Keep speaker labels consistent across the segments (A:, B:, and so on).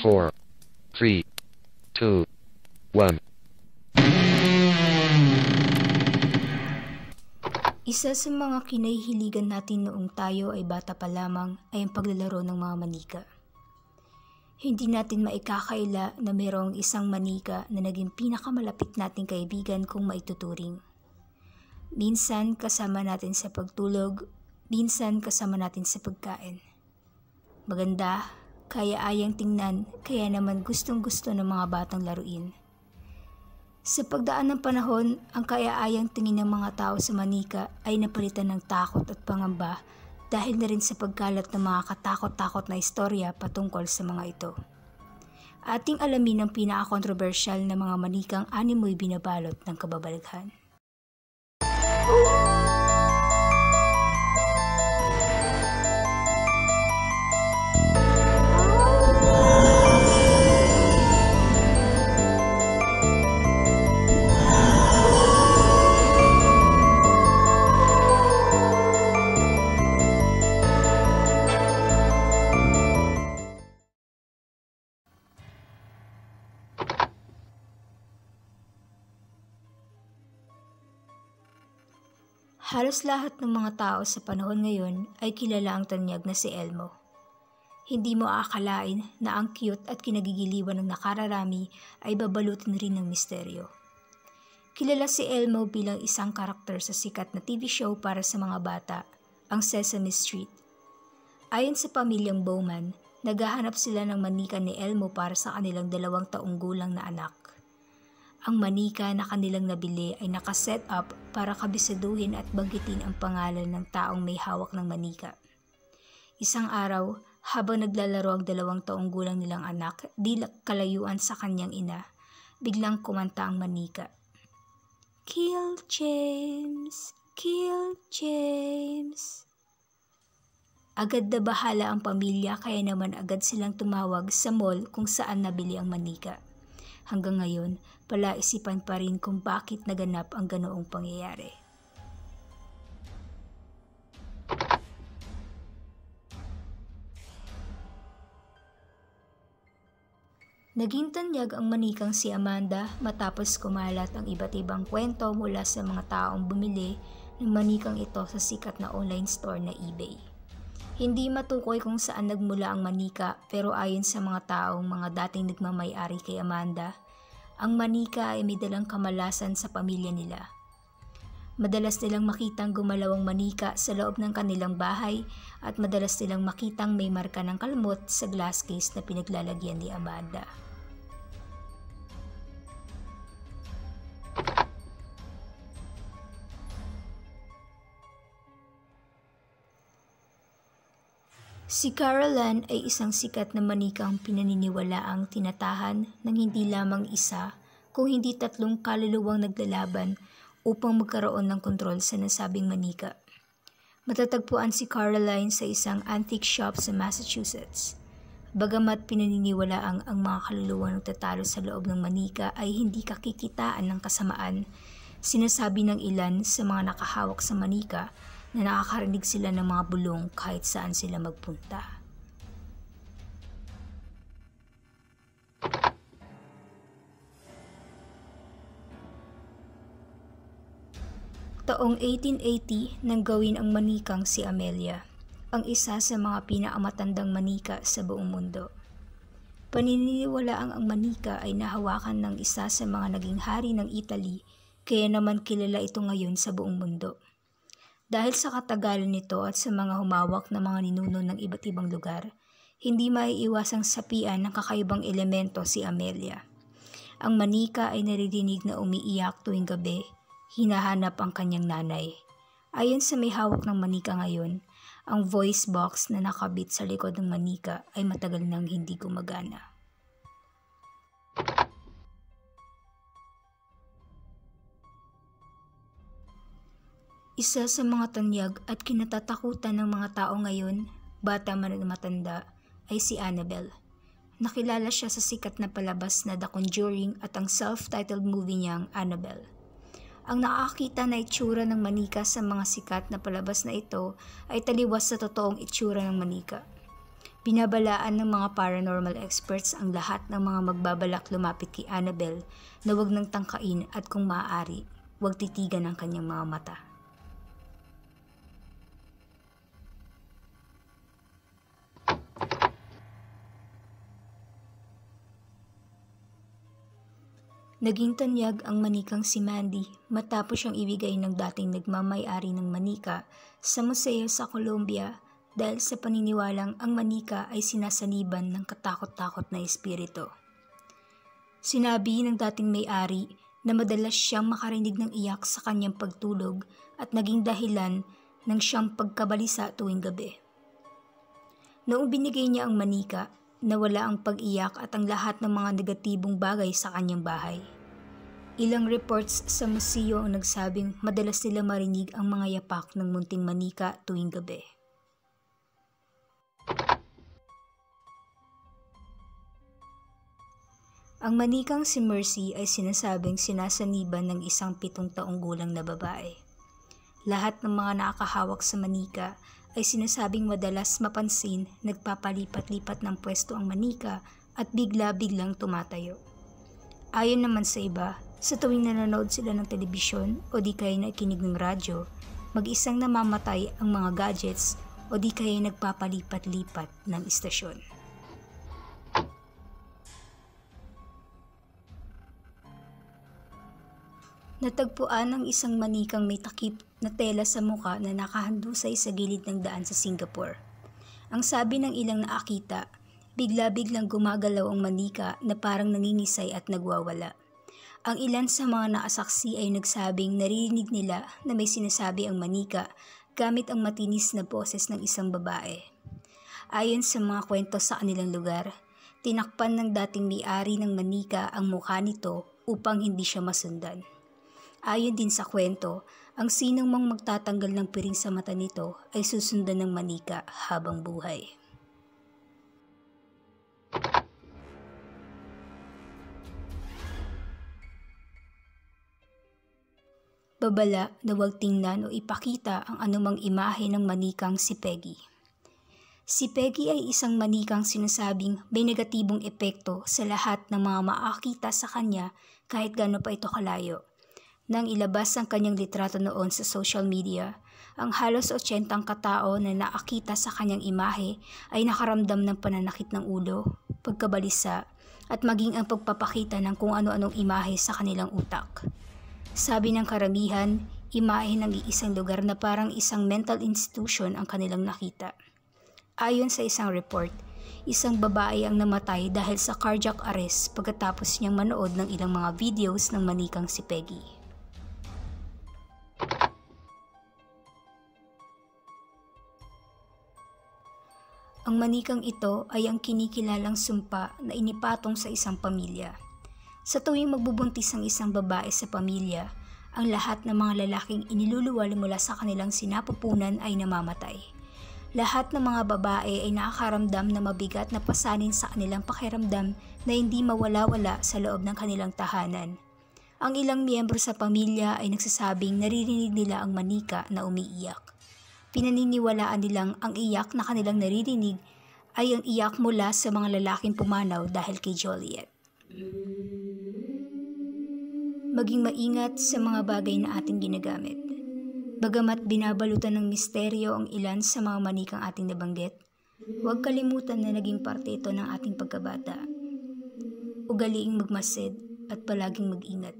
A: four, three, two, one.
B: Isa sa mga kinahihiligan natin noong tayo ay bata pa lamang ay ang paglalaro ng mga manika. Hindi natin maikakaila na mayroong isang manika na naging pinakamalapit nating kaibigan kung maituturing. Minsan kasama natin sa pagtulog, minsan kasama natin sa pagkain. Maganda, kaya ayang tingnan, kaya naman gustong gusto ng mga batang laruin. Sa pagdaan ng panahon, ang kaya-ayang tingin ng mga tao sa manika ay napalitan ng takot at pangamba dahil na rin sa pagkalat ng mga katakot-takot na istorya patungkol sa mga ito. Ating alamin ang pinaka-controversial na mga manikang animoy binabalot ng kababalaghan. Halos lahat ng mga tao sa panahon ngayon ay kilala ang tanyag na si Elmo. Hindi mo aakalain na ang cute at kinagigiliwan ng nakararami ay babalutin rin ng misteryo. Kilala si Elmo bilang isang karakter sa sikat na TV show para sa mga bata, ang Sesame Street. Ayon sa pamilyang Bowman, naghahanap sila ng manika ni Elmo para sa kanilang dalawang taong gulang na anak. Ang manika na kanilang nabili ay nakaset up para kabisaduhin at banggitin ang pangalan ng taong may hawak ng manika. Isang araw, habang naglalaro ang dalawang taong gulang nilang anak, di kalayuan sa kanyang ina, biglang kumanta ang manika. Kill James! Kill James! Agad na bahala ang pamilya kaya naman agad silang tumawag sa mall kung saan nabili ang manika. Hanggang ngayon, palaisipan pa rin kung bakit naganap ang ganoong pangyayari. Naging tanyag ang manikang si Amanda matapos kumalat ang iba't ibang kwento mula sa mga taong bumili ng manikang ito sa sikat na online store na eBay. Hindi matukoy kung saan nagmula ang manika pero ayon sa mga taong mga dating nagmamay-ari kay Amanda, ang manika ay may dalang kamalasan sa pamilya nila. Madalas nilang makitang gumalaw ang manika sa loob ng kanilang bahay at madalas nilang makitang may marka ng kalmot sa glass case na pinaglalagyan ni Amanda. Si Carolan ay isang sikat na manikang pinaniniwalaang tinatahan ng hindi lamang isa kung hindi tatlong kaluluwang naglalaban upang magkaroon ng kontrol sa nasabing manika. Matatagpuan si Caroline sa isang antique shop sa Massachusetts. Bagamat pinaniniwalaang ang mga kaluluwang nagtatalo sa loob ng manika ay hindi kakikitaan ng kasamaan, sinasabi ng ilan sa mga nakahawak sa manika na nakakarinig sila ng mga bulong kahit saan sila magpunta. Taong 1880 nang gawin ang manikang si Amelia, ang isa sa mga pinakamatandang manika sa buong mundo. Paniniwala ang ang manika ay nahawakan ng isa sa mga naging hari ng Italy kaya naman kilala ito ngayon sa buong mundo. Dahil sa katagalan nito at sa mga humawak na mga ninuno ng iba't ibang lugar, hindi maiiwasang sapian ng kakaibang elemento si Amelia. Ang manika ay naririnig na umiiyak tuwing gabi, hinahanap ang kanyang nanay. Ayon sa may hawak ng manika ngayon, ang voice box na nakabit sa likod ng manika ay matagal nang hindi gumagana. Isa sa mga tanyag at kinatatakutan ng mga tao ngayon, bata man at matanda, ay si Annabelle. Nakilala siya sa sikat na palabas na The Conjuring at ang self-titled movie niyang Annabelle. Ang nakakita na itsura ng manika sa mga sikat na palabas na ito ay taliwas sa totoong itsura ng manika. Binabalaan ng mga paranormal experts ang lahat ng mga magbabalak lumapit kay Annabelle na wag nang tangkain at kung maaari, wag titigan ang kanyang mga mata. Naging tanyag ang manikang si Mandy matapos siyang ibigay ng dating nagmamay-ari ng manika sa museo sa Colombia dahil sa paniniwalang ang manika ay sinasaniban ng katakot-takot na espiritu. Sinabi ng dating may-ari na madalas siyang makarinig ng iyak sa kanyang pagtulog at naging dahilan ng siyang pagkabalisa tuwing gabi. Noong binigay niya ang manika, nawala ang pag-iyak at ang lahat ng mga negatibong bagay sa kanyang bahay. Ilang reports sa museo ang nagsabing madalas nila marinig ang mga yapak ng munting manika tuwing gabi. Ang manikang si Mercy ay sinasabing sinasaniban ng isang pitong taong gulang na babae. Lahat ng mga nakakahawak sa manika ay sinasabing madalas mapansin nagpapalipat-lipat ng pwesto ang manika at bigla-biglang tumatayo. Ayon naman sa iba, sa tuwing nanonood sila ng telebisyon o di kaya nakikinig ng radyo, mag-isang namamatay ang mga gadgets o di kaya nagpapalipat-lipat ng istasyon. Natagpuan ang isang manikang may takip na tela sa muka na nakahandusay sa gilid ng daan sa Singapore. Ang sabi ng ilang naakita, bigla-biglang gumagalaw ang manika na parang nangingisay at nagwawala. Ang ilan sa mga naasaksi ay nagsabing naririnig nila na may sinasabi ang manika gamit ang matinis na boses ng isang babae. Ayon sa mga kwento sa kanilang lugar, tinakpan ng dating may-ari ng manika ang mukha nito upang hindi siya masundan. Ayon din sa kwento, ang sinong mang magtatanggal ng piring sa mata nito ay susundan ng manika habang buhay. Babala na huwag tingnan o ipakita ang anumang imahe ng manikang si Peggy. Si Peggy ay isang manikang sinasabing may negatibong epekto sa lahat ng mga maakita sa kanya kahit gano'n pa ito kalayo nang ilabas ang kanyang litrato noon sa social media, ang halos 80 katao na naakita sa kanyang imahe ay nakaramdam ng pananakit ng ulo, pagkabalisa, at maging ang pagpapakita ng kung ano-anong imahe sa kanilang utak. Sabi ng karamihan, imahe ng iisang lugar na parang isang mental institution ang kanilang nakita. Ayon sa isang report, isang babae ang namatay dahil sa cardiac arrest pagkatapos niyang manood ng ilang mga videos ng manikang si Peggy. Ang manikang ito ay ang kinikilalang sumpa na inipatong sa isang pamilya. Sa tuwing magbubuntis ang isang babae sa pamilya, ang lahat ng mga lalaking iniluluwal mula sa kanilang sinapupunan ay namamatay. Lahat ng mga babae ay nakakaramdam na mabigat na pasanin sa kanilang pakiramdam na hindi mawala-wala sa loob ng kanilang tahanan. Ang ilang miyembro sa pamilya ay nagsasabing naririnig nila ang manika na umiiyak pinaniniwalaan nilang ang iyak na kanilang naririnig ay ang iyak mula sa mga lalaking pumanaw dahil kay Joliet. Maging maingat sa mga bagay na ating ginagamit. Bagamat binabalutan ng misteryo ang ilan sa mga manikang ating nabanggit, huwag kalimutan na naging parte ito ng ating pagkabata. Ugaliing magmasid at palaging mag-ingat.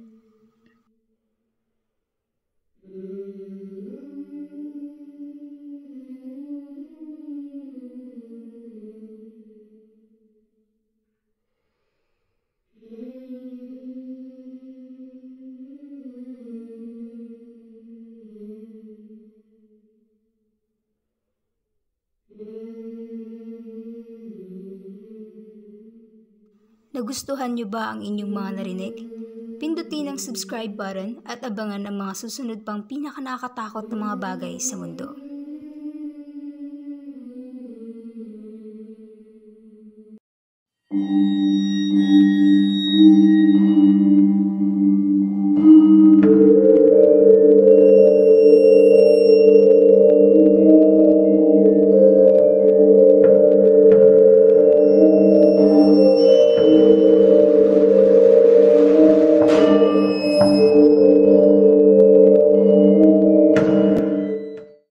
B: Nagustuhan niyo ba ang inyong mga narinig? Pindutin ang subscribe button at abangan ang mga susunod pang pinakanakatakot na mga bagay sa mundo.